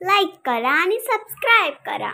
Like करा आणि subscribe करा।